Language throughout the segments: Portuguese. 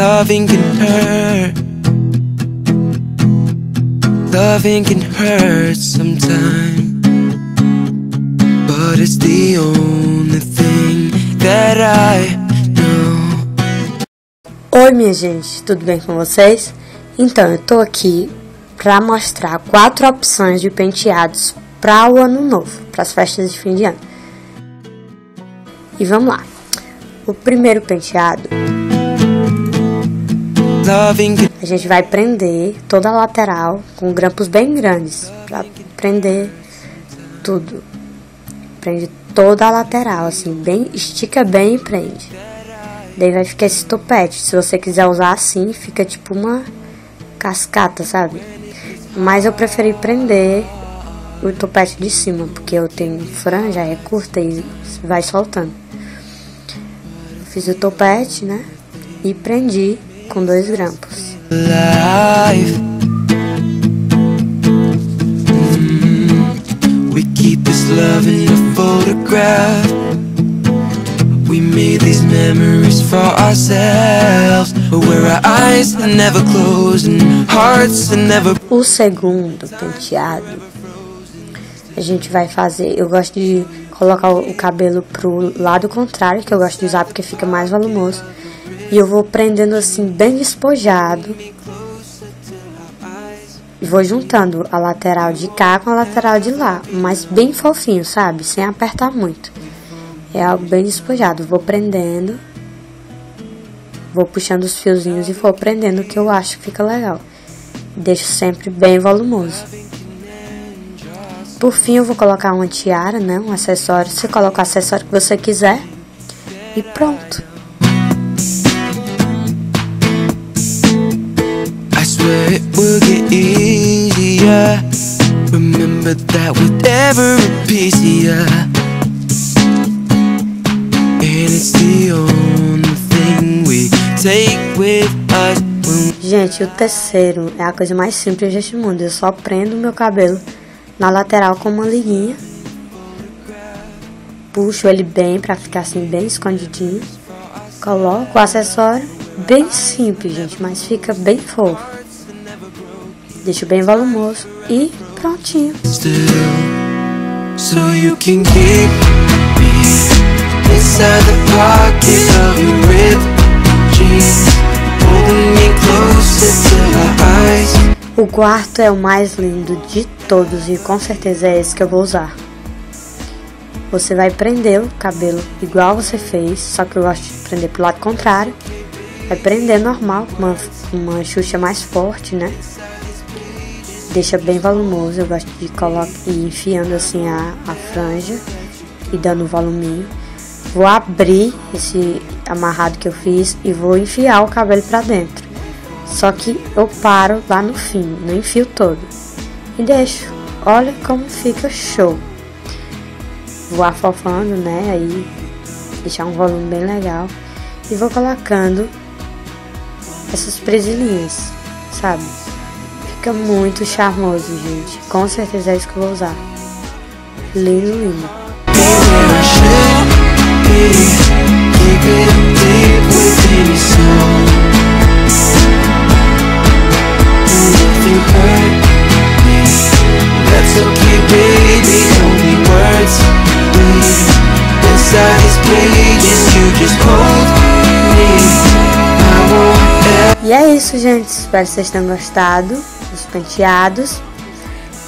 Loving can hurt. Loving can hurt sometimes. But it's the only thing that I know. Oi, minha gente, tudo bem com vocês? Então, eu tô aqui para mostrar quatro opções de penteados para o ano novo, para as festas de fim de ano. E vamos lá. O primeiro penteado, a gente vai prender toda a lateral com grampos bem grandes para prender tudo. Prende toda a lateral, assim, bem estica bem e prende. Daí vai ficar esse topete. Se você quiser usar assim, fica tipo uma cascata, sabe? Mas eu preferi prender o topete de cima, porque eu tenho franja, é curta e vai soltando. Fiz o topete, né? E prendi com dois grampos. alive. Mm, We keep this love in a photograph. We made these memories for ourselves, where our eyes are never closed and hearts are never. O segundo penteado, a gente vai fazer. Eu gosto de colocar o cabelo pro lado contrário, que eu gosto de usar porque fica mais volumoso. E eu vou prendendo assim, bem despojado. E vou juntando a lateral de cá com a lateral de lá, mas bem fofinho, sabe? Sem apertar muito. É algo bem despojado. Vou prendendo. Vou puxando os fiozinhos e vou prendendo que eu acho que fica legal. Deixo sempre bem volumoso. Por fim, eu vou colocar uma tiara, né? Um acessório. Você coloca o acessório que você quiser. E pronto. It will get easier. Remember that with every piece of you. And it's the only thing we take with us Gente, o terceiro é a coisa mais simples deste mundo. Eu só prendo meu cabelo na lateral com uma liguinha. Puxo ele bem pra ficar assim bem escondidinho. Coloco o acessório. Bem simples, gente, mas fica bem fofo. Deixo bem volumoso e prontinho. still. So you can keep me inside the pocket of your ripped jeans. Holding me closer to our eyes. O quarto é o mais lindo de todos e com certeza é esse que eu vou usar. Você vai prender o cabelo igual você fez, só que eu gosto de prender pro lado contrário. Vai prender normal, com uma, uma xuxa mais forte, né? Deixa bem volumoso, eu gosto de colocar e enfiando assim a, a franja e dando um voluminho. Vou abrir esse amarrado que eu fiz e vou enfiar o cabelo pra dentro. Só que eu paro lá no fim, não enfio todo. E deixo. Olha como fica show. Vou afofando, né? Aí deixar um volume bem legal. E vou colocando essas presilhinhas, sabe? Fica muito charmoso, gente. Com certeza é isso que eu vou usar. Lindo, lindo. E é isso, gente. Espero que vocês tenham gostado dos penteados.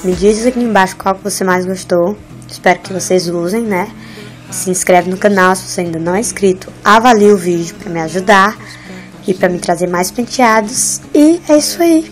Me diz aqui embaixo qual que você mais gostou. Espero que vocês usem, né? Se inscreve no canal se você ainda não é inscrito. Avalie o vídeo para me ajudar e para me trazer mais penteados. E é isso aí.